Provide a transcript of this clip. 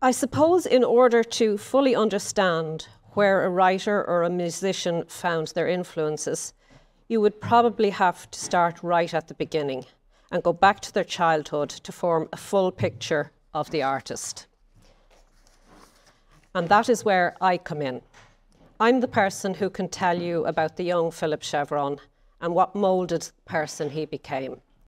I suppose in order to fully understand where a writer or a musician found their influences, you would probably have to start right at the beginning and go back to their childhood to form a full picture of the artist. And that is where I come in. I'm the person who can tell you about the young Philip Chevron and what moulded the person he became.